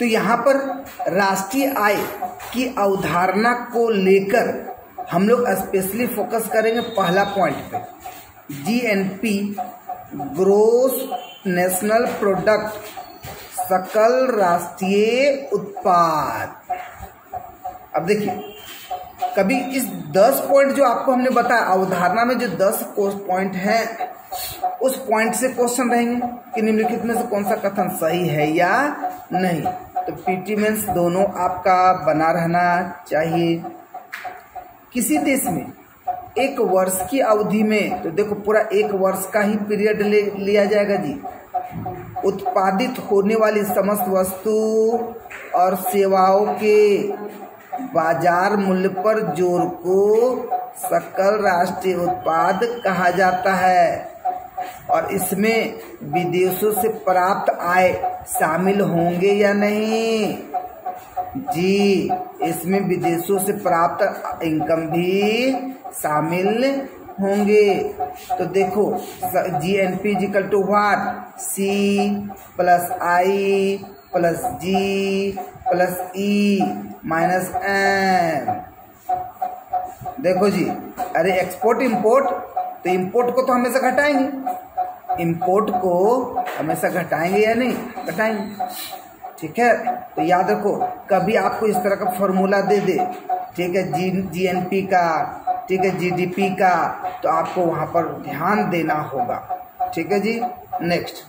तो यहाँ पर राष्ट्रीय आय की अवधारणा को लेकर हम लोग स्पेशली फोकस करेंगे पहला पॉइंट पे। जीएनपी ग्रोस नेशनल प्रोडक्ट, सकल राष्ट्रीय उत्पाद। अब देखिए, कभी इस दस पॉइंट जो आपको हमने बताया, अवधारणा में जो दस पॉइंट है उस पॉइंट से क्वेश्चन रहेंगे कि निम्नलिखित में से कौन सा कथन सही है या नहीं। तो पीटी मेंस दोनों आपका बना रहना चाहिए। किसी देश में एक वर्ष की अवधि में तो देखो पूरा एक वर्ष का ही पीरियड ले, लिया जाएगा जी। उत्पादित होने वाली समस्त वस्तु और सेवाओं के बाज़ार मूल्य पर ज़ोर को सकल राष्ट्रीय उत्पाद कहा जाता है। और इसमें विदेशों से प्राप्त आय शामिल होंगे या नहीं? जी, इसमें विदेशों से प्राप्त इनकम भी शामिल होंगे। तो देखो जी एन पी जिकल two watt C plus I plus G plus E minus M देखो जी, अरे एक्सपोर्ट इंपोर्ट तो इंपोर्ट को तो हमेशा घटाएँगे इंपोर्ट को हमेशा घटाएँगे या नहीं? घटाएँगे। ठीक है? तो याद रखो, कभी आपको इस तरह का फॉर्मूला दे दे। ठीक है? जी एन पी का, ठीक है? जीडीपी का तो आपको वहाँ पर ध्यान देना होगा। ठीक है जी? नेक्स्ट